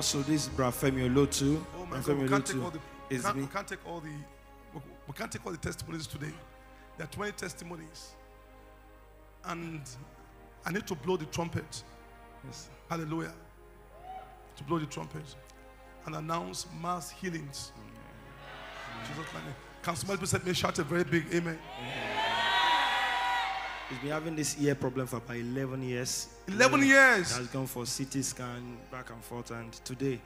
Also, this is Brafemi Olotu. Oh my God, we can't take all the is can't, me. we can't take all the we, can't take all the testimonies today. There are 20 testimonies. And I need to blow the trumpet. Yes. Hallelujah. To blow the trumpet and announce mass healings. Jesus name. Can somebody please let me shout a very big amen? He's been having this ear problem for about 11 years. 11 He years. has gone for CT scan back and forth, and today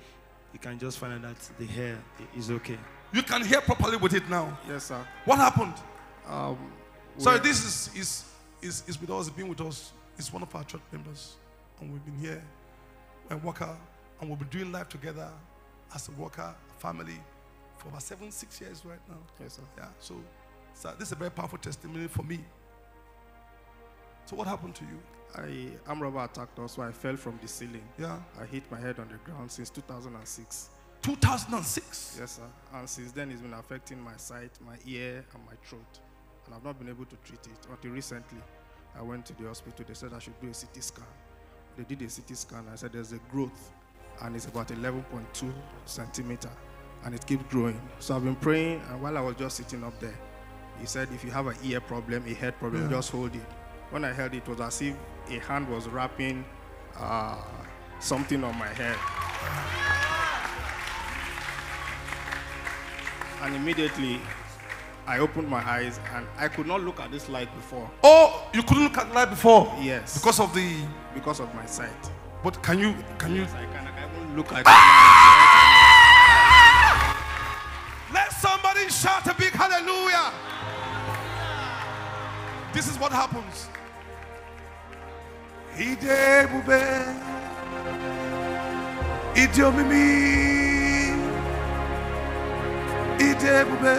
you can just find out that the hair is okay. You can hear properly with it now. Yes, sir. What happened? Um, Sorry, this is, is, is, is with us, been with us. It's one of our church members. And we've been here, a worker, and we've been doing life together as a worker, family, for about seven, six years right now. Yes, sir. Yeah, so, sir, this is a very powerful testimony for me. So what happened to you? I arm robber attacked us, so I fell from the ceiling. Yeah. I hit my head on the ground since 2006. 2006. Yes, sir. And since then, it's been affecting my sight, my ear, and my throat. And I've not been able to treat it until recently. I went to the hospital. They said I should do a CT scan. They did a CT scan. I said there's a growth, and it's about 11.2 centimeter, and it keeps growing. So I've been praying, and while I was just sitting up there, he said, if you have an ear problem, a head problem, Yeah. just hold it. When I held it, it was as if a hand was wrapping uh, something on my head. And immediately, I opened my eyes and I could not look at this light before. Oh, you couldn't look at the light before Yes. because of the. because of my sight. But can you can you I can, I can even look at let somebody shout a big hallelujah? This is what happens. Ide bube, ide omimi, ide bube,